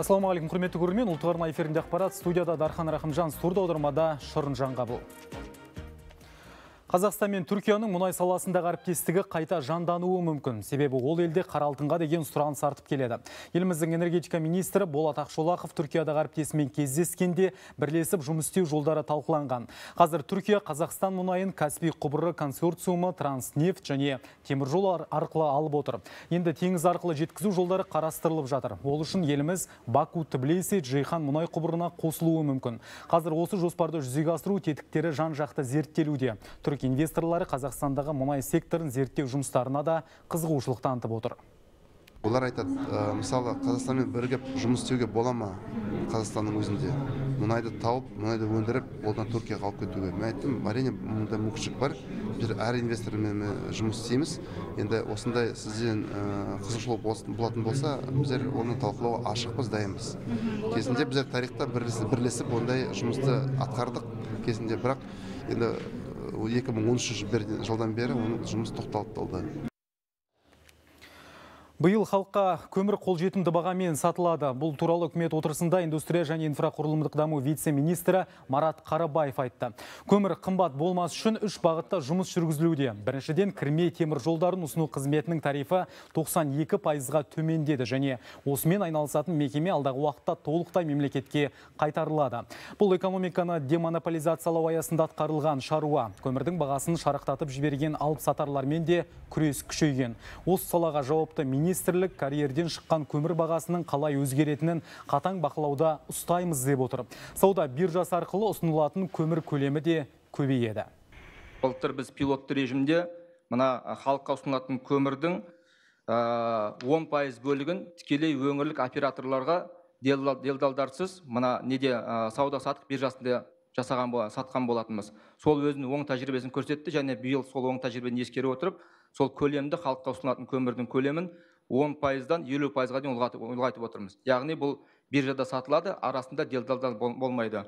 Ассалаумағалейкум құрметті көрермен ұлттық арна эфирінде ақпарат студияда Дархан Рахымжан студия аудармада Шырын Жаңғабыл. Қазақстан мен Түркияның мұнай саласындағы әріптестігі қайта жандануы мүмкін. Себебі ол елде қара алтынға деген сұраныс артып келеді. Еліміздің энергетика министрі Болат Ақшолақов Түркиядағы әріптесімен кездескенде бірлесіп жұмыс істеу жолдары талқыланған. Қазір Түркия Қазақстан мұнайын Каспий құбыры консорциумы Транснефть және теміржол арқылы алып отыр. Енді теңіз арқылы жеткізу жолдары қарастырылып жатыр. Ол үшін еліміз Баку Тбилиси Джейхан мұнай құбырына қосылуы мүмкін. Қазір осы жоспарды жүзеге асыру тетіктері жан жақты зерттелуде. Түркия инвесторлары Қазақстандағы мұнай секторын зерттеу жұмыстарына да қызығушылық танытып отыр. олар айтады ә, мысалы қазақстанмен бірігіп жұмыс істеуге бола ма қазақстанның өзінде? Мұнайды тауып мұнайды өндіріп одан түркияға алып кетуге мен айттым әрине мұндай мүмкіншілік бар. Біз әр инвестормен жұмыс істейміз. Енді осындай сізден ә, қызығушылық болатын болса біздер оны талқылауға ашықпыз дайынбыз кезінде біздер тарихта бірлесіп ондай жұмысты атқардық кезінде. Бірақ енді екі мың он үшінші жылдан бері оның жұмыс тоқтатылды Биыл халыққа көмір қолжетімді бағамен сатылады. Бұл туралы үкімет отырысында индустрия және инфрақұрылымдық даму вице-министрі Марат Қарабаев айтты. Көмір қымбат болмас үшін үш бағытта жұмыс жүргізілуде. Біріншіден кірме темір жолдарын ұсыну қызметінің тарифі 92 пайызға төмендеді және осымен айналысатын мекеме алдағы уақытта толықтай мемлекетке қайтарылады. Бұл экономиканы демонополизациялау аясында атқарылған шаруа. Көмірдің бағасын шарықтатып жіберген алып сатарлармен де күрес күшейген. Осы салаға жауапты министрлік карьерден шыққан көмір бағасының қалай өзгеретінін қатаң бақылауда ұстаймыз деп отыр. Сауда биржасы арқылы ұсынылатын көмір көлемі де көбейеді. Былтыр біз пилотты режимде мына халыққа ұсынылатын көмірдің 10 пайыз бөлігін тікелей өңірлік операторларға делдалдарсыз мына неде сауда саттық биржасында жасаған сатқан болатынбыз сол өзінің оң тәжірибесін көрсетті және биыл сол оң тәжірибені ескере отырып сол көлемді халыққа ұсынылатын көмірдің көлемін он пайыздан елу пайызға дейін ұлғайтып отырмыз. Яғни бұл биржада сатылады арасында делдалдар болмайды.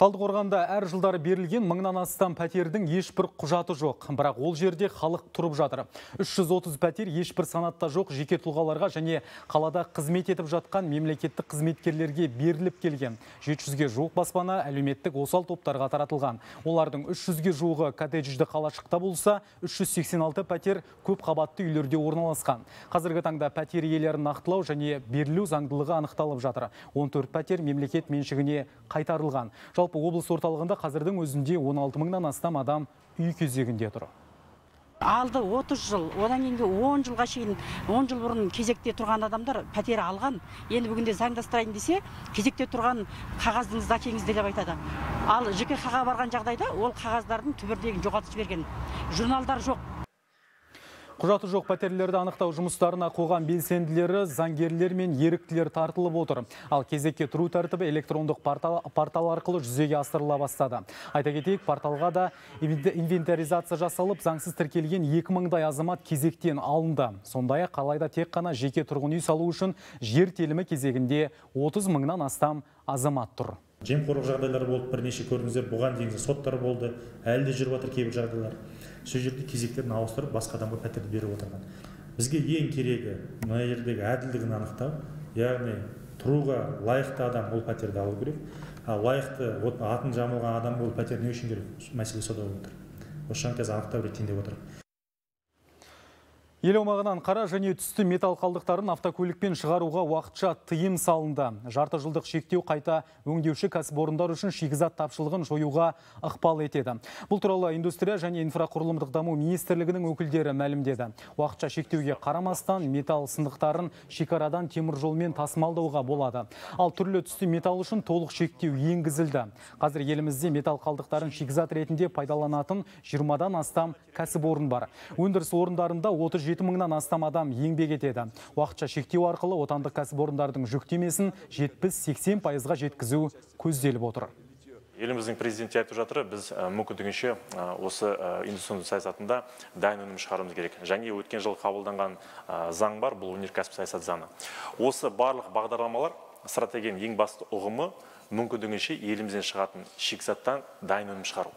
Талдықорғанда әр жылдары берілген мыңнан астам пәтердің ешбір құжаты жоқ. Бірақ ол жерде халық тұрып жатыр. 330 пәтер ешбір санатта жоқ жеке тұлғаларға және қалада қызмет етіп жатқан мемлекеттік қызметкерлерге беріліп келген. 700-ге жуық баспана әлеуметтік осал топтарға таратылған. Олардың 300-ге жуығы коттеджді қалашықта болса, 386 пәтер көп қабатты үйлерде орналасқан. Қазіргі таңда пәтер иелерін нақтылау және берілу заңдылығы анықталып жатыр. 14 пәтер мемлекет меншігіне қайтарылған. Жалпы облыс орталығында қазірдің өзінде 16 мыңнан астам адам үй кезегінде тұр. Алды 30 жыл, одан кейінгі 10 жылға шейін 10 жыл бұрын кезекте тұрған адамдар пәтер алған. Енді бүгінде заңдастырайын десе, кезекте тұрған қағаздыңызды әкеңізді деп айтады. Ал ЖКХ-ға барған жағдайда ол қағаздардың түбірдегін жоғалтып жіберген. Журналдар жоқ, Құжаты жоқ пәтерлерді анықтау жұмыстарына қоғам белсенділері, заңгерлер мен еріктілер тартылып отыр. Ал кезекке тұру тәртібі электрондық портал, арқылы жүзеге асырыла бастады. Айта кетейік, порталға да инвентаризация жасалып, заңсыз тіркелген 2000-дай азамат кезектен алынды. Сондай-ақ қалайда тек қана жеке тұрғын үй салу үшін жер телімі кезегінде 30 мыңнан астам азамат тұр. Жемқорлық жағдайлары болып бірнеше көрдіңіздер, бұған дейін соттар болды, әлі де жүріп жатыр кейбір жағдайлар. Сол жерде кезектерін ауыстырып басқа адамға пәтерді беріп отырған. Бізге ең керегі мына жердегі әділдігін анықтау яғни тұруға лайықты адам ол пәтерді алу керек. Ал лайықты атын жамылған адам ол пәтер не үшін керек. Мәселе сода болып тұр осы қазір анықтау керек деп отырмын Ел аумағынан қара және түсті металл қалдықтарын автокөлікпен шығаруға уақытша тыйым салынды. Жарты жылдық шектеу қайта өңдеуші кәсіпорындар үшін шикізат тапшылығын жоюға ықпал етеді. Бұл туралы индустрия және инфрақұрылымдық даму министрлігінің өкілдері мәлімдеді. Уақытша шектеуге қарамастан металл сындықтарын шекарадан темір жолмен тасымалдауға болады. Ал түрлі түсті металл үшін толық шектеу енгізілді. Қазір елімізде металл қалдықтарын шикізат ретінде пайдаланатын 20-дан астам кәсіпорын бар. Өндіріс орындарында 30 жеті мыңнан астам адам еңбек етеді. Уақытша шектеу арқылы отандық кәсіпорындардың жүктемесін 70-80 пайызға жеткізу көзделіп отыр. еліміздің президенті айтып жатыр біз мүмкіндігінше осы индустриялық саясатында дайын өнім шығаруымыз керек және өткен жылы қабылданған заң бар бұл өнеркәсіп саясат заңы осы барлық бағдарламалар стратегияның ең басты ұғымы мүмкіндігінше елімізден шығатын шикізаттан дайын өнім шығару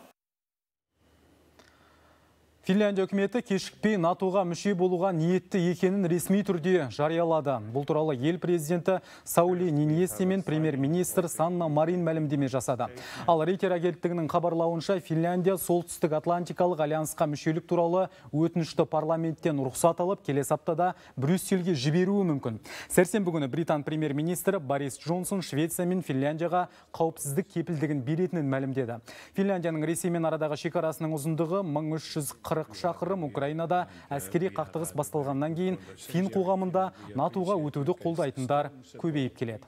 Финляндия үкіметі кешікпей НАТО-ға мүше болуға ниетті екенін ресми түрде жариялады. Бұл туралы ел президенті Саули Ниньесте мен премьер-министр Санна Марин мәлімдеме жасады. Ал Рейтер агенттігінің хабарлауынша Финляндия солтүстік Атлантикалық альянсқа мүшелік туралы өтінішті парламенттен рұқсат алып, келесі аптада Брюссельге жіберуі мүмкін. Сәрсен бүгіні Британ премьер-министрі Борис Джонсон Швеция мен Финляндияға қауіпсіздік кепілдігін беретінін мәлімдеді. Финляндияның Ресеймен арадағы шекарасының ұзындығы 1340 40 шақырым Украинада әскери қақтығыс басталғаннан кейін фин қоғамында НАТОға өтуді қолдайтындар көбейіп келеді.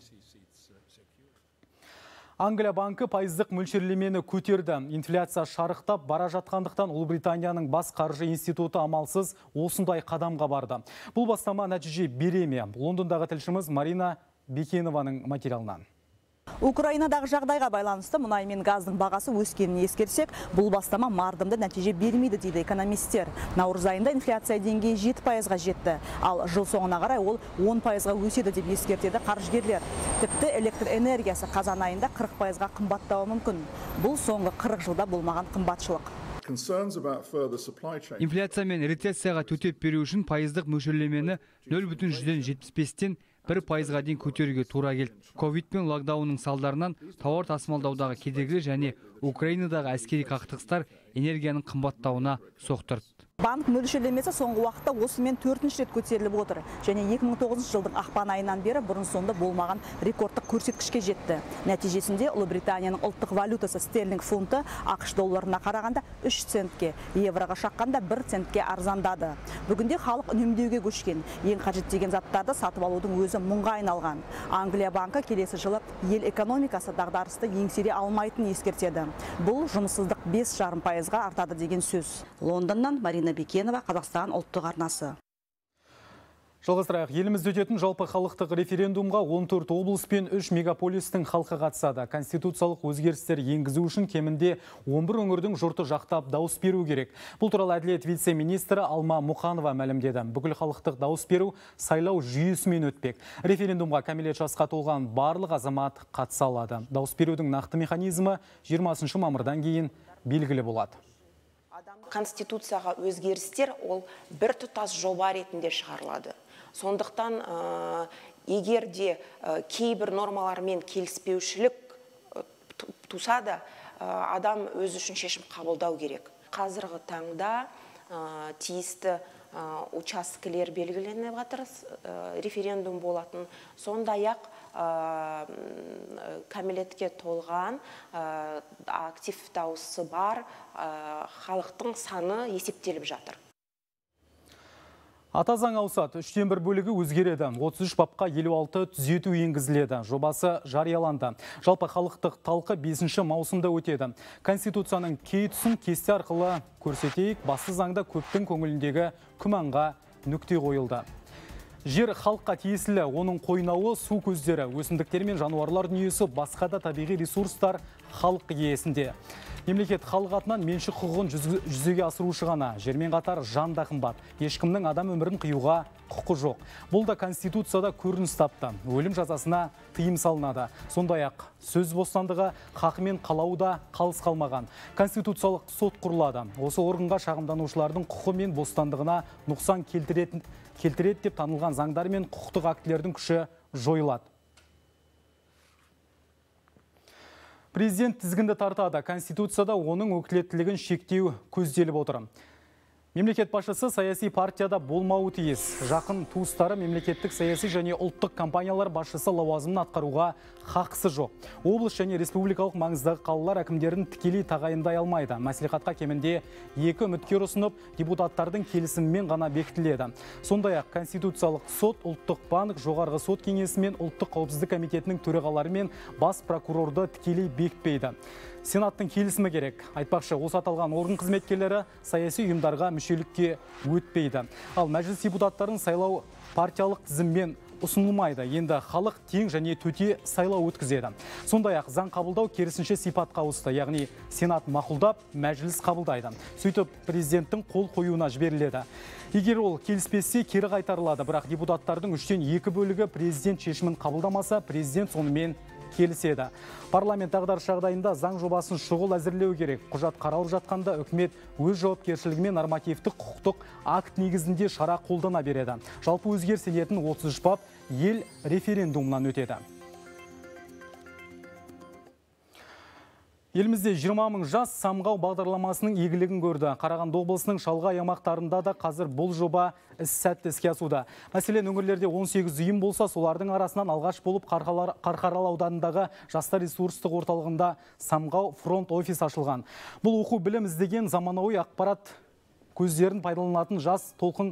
Англия банкі пайыздық мөлшерлемені көтерді. Инфляция шарықтап бара жатқандықтан Ұлыбританияның бас қаржы институты амалсыз осындай қадамға барды. Бұл бастама нәтиже бере ме? Лондондағы тілшіміз Марина Бекенованың материалынан. Украинадағы жағдайға байланысты мұнай мен газдың бағасы өскенін ескерсек, бұл бастама мардымды нәтиже бермейді дейді экономисттер. Наурыз айында инфляция деңгейі 7 пайызға жетті, ал жыл соңына қарай ол 10 пайызға өседі деп ескертеді қаржыгерлер. Тіпті электр энергиясы қазан айында 40 пайызға қымбаттауы мүмкін. Бұл соңғы 40 жылда болмаған қымбатшылық инфляция мен рецессияға төтеп беру үшін пайыздық мөлшерлемені 0,75-тен бір пайызға дейін көтеруге тура келді. Ковид пен локдаунның салдарынан тауар тасымалдаудағы кедергілер және украинадағы әскери қақтығыстар энергияның қымбаттауына соқтырды. Банк мөлшерлемесі соңғы уақытта осымен төртінші рет көтеріліп отыр. Және 2009 жылдың ақпан айынан бері бұрын соңды болмаған рекордтық көрсеткішке жетті. Нәтижесінде ұлыбританияның ұлттық валютасы стерлинг фунты ақш долларына қарағанда 3 центке евроға шаққанда 1 центке арзандады. Бүгінде халық үнемдеуге көшкен. Ең қажет деген заттарды сатып алудың өзі мұңға айналған. Англия банкі келесі жылы ел экономикасы дағдарысты еңсере алмайтынын ескертеді. Бұл жұмыссыздық бес жарым пайызға артады деген сөз. Лондоннан бекенова қазақстан ұлттық арнасы Жалғастырайық, елімізде өтетін жалпы халықтық референдумға 14 облыс пен 3 мегаполистің халқы қатысады. Конституциялық өзгерістер енгізу үшін кемінде 11 өңірдің жұрты жақтап дауыс беру керек. Бұл туралы әділет вице-министрі Алма Мұқанова мәлімдеді. Бүкіл халықтық дауыс беру сайлау жүйесімен өтпек. Референдумға кәмелет жасқа толған барлық азамат қатыса алады. Дауыс берудің нақты механизмі 20 мамырдан кейін белгілі болады конституцияға өзгерістер ол бір тұтас жоба ретінде шығарылады. Сондықтан егер де кейбір нормалармен келіспеушілік туса да адам өзі үшін шешім қабылдау керек. Қазіргі таңда тиісті учаскелер белгіленіп жатыр референдум болатын. Сондай ақ кәмелетке толған актив дауысы бар халықтың саны есептеліп жатыр. Ата заң ауысады, үштен бір бөлігі өзгереді. 33 бапқа 56 түзету енгізіледі. Жобасы жарияланды. Жалпы халықтық талқы 5 маусымда өтеді. Конституцияның кей тұсын кесте арқылы көрсетейік. Басты заңда көптің көңіліндегі күмәнға нүкте қойылды. Жер халыққа тиесілі, оның қойнауы, су көздері, өсімдіктер мен жануарлар дүниесі, басқа да табиғи ресурстар халық иесінде. Мемлекет халық атынан меншік құқығын жүзеге асырушы ғана, жермен қатар жан да қымбат. Ешкімнің адам өмірін қиюға құқы жоқ. Бұл да Конституцияда көрініс тапты. Өлім жазасына тыйым салынады. Сондай-ақ сөз бостандығы қақымен қалауы да қалыс қалмаған. Конституциялық сот құрылады. Осы органға шағымданушылардың құқы мен бостандығына нұқсан келтіреді келтіреді деп танылған заңдар мен құқықтық актілердің күші жойылады. Президент тізгінді тартады. Конституцияда оның өкілеттілігін шектеу көзделіп отыр. Мемлекет басшысы саяси партияда болмауы тиіс. Жақын туыстары мемлекеттік саяси және ұлттық компаниялар басшысы лауазымын атқаруға хақысы жоқ. Облыс және республикалық маңыздағы қалалар әкімдерін тікелей тағайындай алмайды. Мәслихатқа кемінде екі үміткер ұсынып, депутаттардың келісімімен ғана бекітіледі. Сондай-ақ Конституциялық сот, ұлттық банк, жоғарғы сот кеңесі мен ұлттық қауіпсіздік комитетінің төрағалары мен бас прокурорды тікелей бекітпейді сенаттың келісімі керек. Айтпақшы осы аталған орган қызметкерлері саяси ұйымдарға мүшелікке өтпейді. Ал мәжіліс депутаттарын сайлау партиялық тізіммен ұсынылмайды. Енді халық тең және төте сайлау өткізеді. Сондай ақ заң қабылдау керісінше сипатқа ауысты. Яғни сенат мақұлдап мәжіліс қабылдайды. Сөйтіп президенттің қол қоюына жіберіледі. Егер ол келіспесе кері қайтарылады. Бірақ депутаттардың үштен екі бөлігі президент шешімін қабылдамаса президент сонымен келіседі. Парламент дағдарыс жағдайында заң жобасын шұғыл әзірлеу керек. Құжат қаралып жатқанда үкімет өз жауапкершілігімен нормативтік құқықтық акт негізінде шара қолдана береді. Жалпы өзгеріс енетін 33 бап ел референдумынан өтеді. Елімізде 20 мың жас самғау бағдарламасының игілігін көрді. Қарағанды облысының шалғай аймақтарында да қазір бұл жоба іс сәтті іске асуда. Мәселен, өңірлерде 18 үйім болса, солардың арасынан алғаш болып Қарқаралы ауданындағы жастар ресурстық орталығында самғау фронт офис ашылған. Бұл оқу білім іздеген заманауи ақпарат көздерін пайдаланатын жас толқын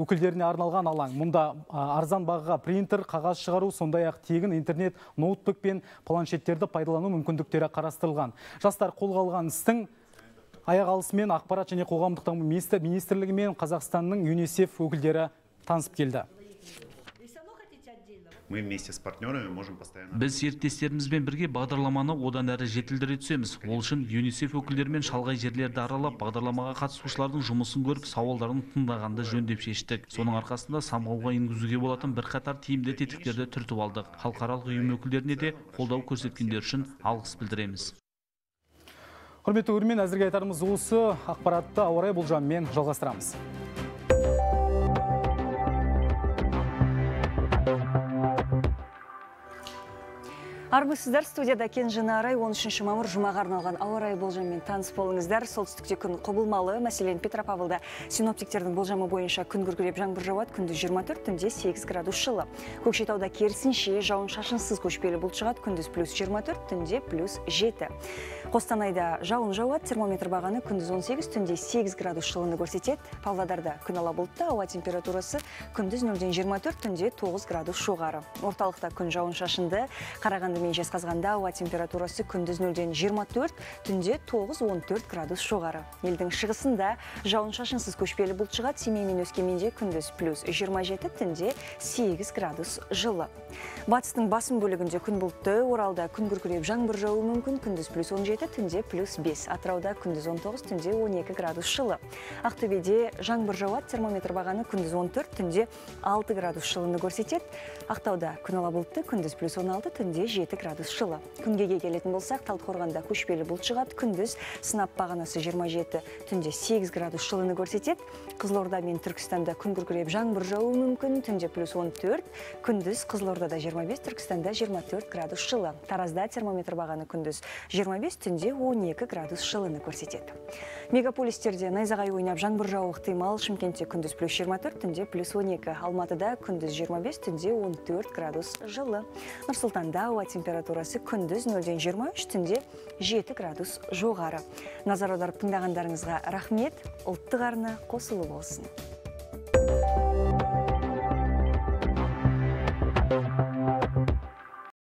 өкілдеріне арналған алаң. Мұнда арзан бағаға принтер, қағаз шығару, сондай ақ тегін интернет, ноутбук пен планшеттерді пайдалану мүмкіндіктері қарастырылған. Жастар қолға алған істің аяқ алысымен ақпарат және қоғамдық даму министрлігі мен Қазақстанның ЮНИСЕФ өкілдері танысып келді мы вместе с партнерами можем постоянно біз серіктестерімізбен бірге бағдарламаны одан әрі жетілдіре түсеміз. Ол үшін юнисеф өкілдерімен шалғай жерлерді аралап бағдарламаға қатысушылардың жұмысын көріп сауалдарын тыңдағанды жөн деп шештік. Соның арқасында самғауға енгізуге болатын бірқатар тиімді тетіктерді түртіп алдық. Халықаралық ұйым өкілдеріне де қолдау көрсеткендері үшін алғыс білдіреміз. Құрметті көрермен әзірге айтарымыз осы. Ақпаратты ауа райы болжамымен жалғастырамыз. Армысыздар студияда кенжин арай 13 мамыр жұмаға арналған ауа райы болжамымен таныс болыңыздар. Солтүстікте күн құбылмалы мәселен петропавлда синоптиктердің болжамы бойынша күн күркіреп жаңбыр жауады күндіз 24 түнде 8 градус жылы. Көкшетауда керісінше жауын шашынсыз көшпелі бұлт шығады күндіз плюс 24 түнде плюс 7 қостанайда жауын жауады термометр бағаны күндіз 18 түнде 8 градус жылыны көрсетеді. Павлодарда күн ала бұлтты ауа температурасы күндіз 0-ден 24 түнде 9 градус жоғары. Орталықта күн жауын шашынды қарағанды мен жезқазғанда ауа температурасы күндіз 0-ден 24 түнде 9-14 градус жоғары. Елдің шығысында жауын шашынсыз көшпелі бұлт шығады семей мен өскеменде күндіз плюс 27 түнде 8 градус жылы. Батыстың басым бөлігінде күн бұлтты оралда күн күркіреп жаңбыр жауы мүмкін күндіз плюс 17 түнде плюс 5 атырауда күндіз 19 түнде 12 градус жылы. Ақтөбеде жаңбыр жауады термометр бағаны күндіз 14 түнде 6 градус жылыны көрсетеді. Ақтауда күн ала бұлтты күндіз плюс 16 түнде 7 градус жылы. Күнгеге келетін болсақ талдықорғанда көшпелі бұлт шығады күндіз сынап бағанасы 27 түнде 8 градус жылыны көрсетеді. Қызылорда мен түркістанда күн күркіреп жаңбыр жауы мүмкін түнде плюс 14 күндіз қызылордада 25 түркістанда 24 градус жылы. Таразда термометр бағаны күндіз 25 түнде 12 градус жылыны көрсетеді. Мегаполистерде найзағай ойнап жаңбыр жауы ықтимал шымкентте күндіз плюс 24 түнде плюс 12 алматыда күндіз 25 түнде 14 градус жылы. Нұр сұлтанда ауа температурасы күндіз 0-ден 23 түнде 7 градус жоғары. Назар аударып тыңдағандарыңызға рахмет. Ұлттық арна қосылу болсын.